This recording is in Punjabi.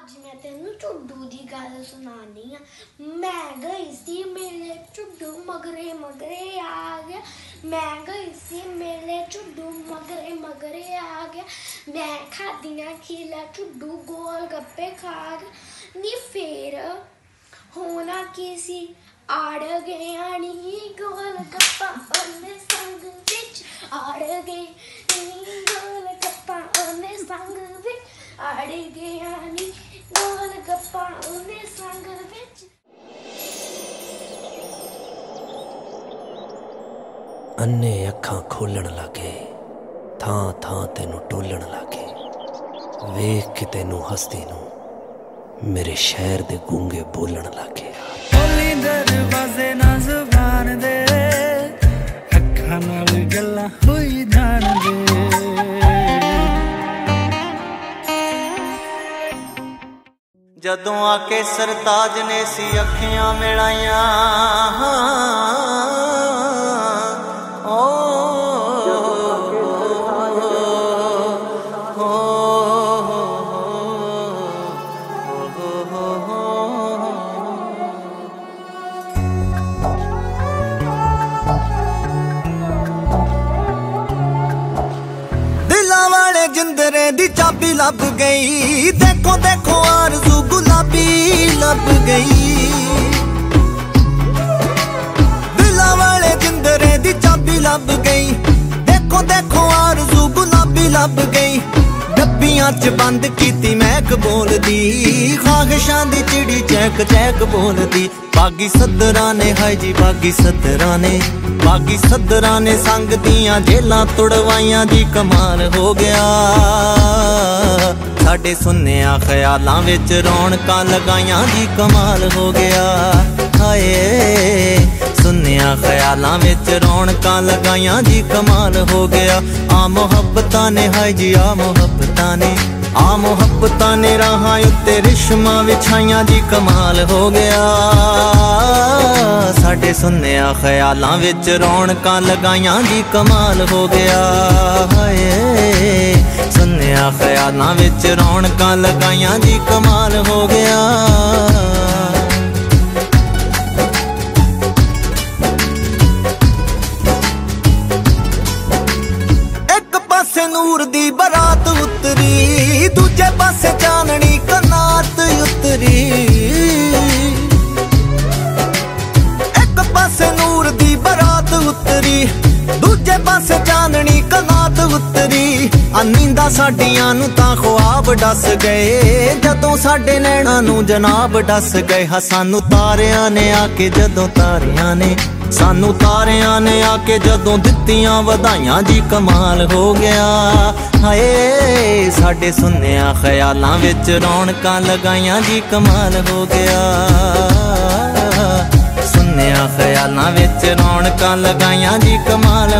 ਅੱਜ ਮੈਂ ਤੈਨੂੰ ਝੁੱਡੂ ਦੀ ਗੱਲ ਸੁਣਾਣੀ ਆ। ਮੈਂ ਗਈ ਸੀ ਮੇਲੇ ਝੁੱਡੂ ਮਗਰੇ ਮਗਰੇ ਆ ਗਿਆ। ਮੈਂ ਗਈ ਸੀ ਮੇਲੇ ਝੁੱਡੂ ਮਗਰੇ ਮਗਰੇ ਆ ਗਿਆ। ਮੈਂ ਖਾਦੀਆਂ ਖੀਲਾ ਝੁੱਡੂ ਗੋਲ ਗੱਪੇ ਖਾ ਗਿਆ ਨੀ ਫੇਰ ਹੋਣਾ ਕੀ ਸੀ? ਆੜ ਗਿਆ ਨੀ ਗੋਲ ਗੱਪਾ ਉਹਨੇ ਸੰਗ ਵਿੱਚ। ਆੜ ਗਏ ਨੀ ਗੋਲ ਗੱਪਾ ਉਹਨੇ ਸੰਗ ਵਿੱਚ। ਆੜ ਗਿਆ ਅੰਨੇ ਅੱਖਾਂ ਖੋਲਣ ਲੱਗੇ ਥਾਂ ਥਾਂ ਤੈਨੂੰ ਟੋਲਣ ਲੱਗੇ ਵੇਖ ਕੇ ਤੈਨੂੰ ਹਸਤੀ ਨੂੰ ਮੇਰੇ ਸ਼ਹਿਰ ਦੇ ਗੂੰਗੇ ਬੋਲਣ ਲੱਗੇ ਹੋਲੀ ਦਰਵਾਜ਼ੇ ਨਾ ਜ਼ੁਬਾਨ ਦੇ ਅੱਖਾਂ ਨਾਲ ਗੱਲਾਂ ਹੋਈ ਜਦੋਂ ਆ ਕੇ ਸਰਤਾਜ ਨੇ ਸੀ ਅੱਖੀਆਂ ਮਿਲਾਈਆਂ ਓ ਦਿਲਾਂ ਵਾਲੇ ਜਿੰਦਰੇ ਦੀ ਚਾਬੀ ਲੱਭ ਗਈ। ਦੇਖੋ ਦੇਖੋ, ਆਰਜ਼ੂ ਗੁਲਾਬੀ ਲੱਭ ਗਈ। ਦਿਲਾਂ ਵਾਲੇ ਜਿੰਦਰੇ ਦੀ ਚਾਬੀ ਲੱਭ ਗਈ। ਦੇਖੋ ਦੇਖੋ, ਆਰਜ਼ੂ ਗੁਲਾਬੀ ਲੱਭ ਗਈ। ਡੱਬੀਆਂ 'ਚ ਬੰਦ ਕੀਤੀ ਮਹਿਕ ਬੋਲਦੀ। ਖਾਗਸ਼ਾਂ ਦੀ ਚਿੜੀ ਚੈਕ ਚੈਕ ਬੋਲਦੀ। ਬਾਗੀ ਸੱਦਰਾਂ ਨੇ, ਹਾਏ ਜੀ ਬਾਗੀ ਸੱਦਰਾਂ ਨੇ। ਬਾਗੀ ਸੱਦਰਾਂ ਨੇ ਸੰਗ ਦੀਆਂ ਜੇਲਾਂ ਤੁੜਵਾਈਆਂ ਜੀ ਕਮਾਲ ਹੋ ਗਿਆ। ਸਾਡੇ ਸੁੰਨਿਆ ਖਿਆਲਾਂ ਵਿੱਚ ਰੌਣਕਾਂ ਲਗਾਈਆਂ ਦੀ ਕਮਾਲ ਹੋ ਗਿਆ। ਹਾਏ ਸੁੰਨਿਆ ਖਿਆਲਾਂ ਵਿੱਚ ਰੌਣਕਾਂ ਲਗਾਈਆਂ ਜੀ, ਕਮਾਲ ਹੋ ਗਿਆ। ਆ ਮੁਹੱਬਤਾਂ ਨੇ, ਹਾਏ ਜੀ ਆ ਮੁਹੱਬਤਾਂ ਨੇ। ਆ ਮੁਹੱਬਤਾਂ ਨੇ ਰਾਹਾਂ ਉੱਤੇ ਰਿਸ਼ਮਾਂ ਵਿਛਾਈਆਂ ਜੀ, ਕਮਾਲ ਹੋ ਗਿਆ। ਸਾਡੇ ਸੁੰਨਿਆ ਖਿਆਲਾਂ ਵਿੱਚ ਰੌਣਕਾਂ ਲਗਾਈਆਂ ਜੀ, ਕਮਾਲ ਹੋ ਗਿਆ। ਹਾਏ, ਸੁੰਨਿਆ ਖਿਆਲਾਂ ਵਿੱਚ ਰੌਣਕਾਂ ਲਗਾਈਆਂ ਜੀ, ਕਮਾਲ ਹੋ ਗਿਆ। ਦੀ ਬਰਾਤ ਉਤਰੀ, ਦੂਜੇ ਪਾਸੇ ਚਾਨਣੀ ਕਨਾਤ ਉਤਰੀ। ਇੱਕ ਪਾਸੇ ਨੂਰ ਦੀ ਬਰਾਤ ਉਤਰੀ, ਦੂਜੇ ਪਾਸੇ ਚਾਨਣੀ ਕਨਾਤ ਉਤਰੀ। ਆ ਸਾਡੀਆਂ ਨੂੰ ਤਾਂ ਖੁਆਬ ਡਸ ਗਏ। ਜਦੋਂ ਸਾਡੇ ਨੈਣਾਂ ਨੂੰ ਜਨਾਬ ਡਸ ਗਏ, ਹਾਂ, ਸਾਨੂੰ ਤਾਰਿਆਂ ਨੇ ਆ ਕੇ ਜਦੋਂ ਤਾਰਿਆਂ ਨੇ, ਸਾਨੂੰ ਤਾਰਿਆਂ ਨੇ ਆ ਕੇ ਜਦੋਂ ਦਿੱਤੀਆਂ ਵਧਾਈਆਂ ਜੀ ਕਮਾਲ ਹੋ ਗਿਆ। ਹਾਏ, ਸਾਡੇ ਸੁੰਨਿਆ ਖਿਆਲਾਂ ਵਿੱਚ ਰੌਣਕਾਂ ਲਗਾਈਆਂ ਜੀ ਕਮਾਲ ਹੋ ਗਿਆ। ਸੁੰਨਿਆ ਖਿਆਲਾਂ ਵਿੱਚ ਰੌਣਕਾਂ ਲਗਾਈਆਂ ਜੀ ਕਮਾਲ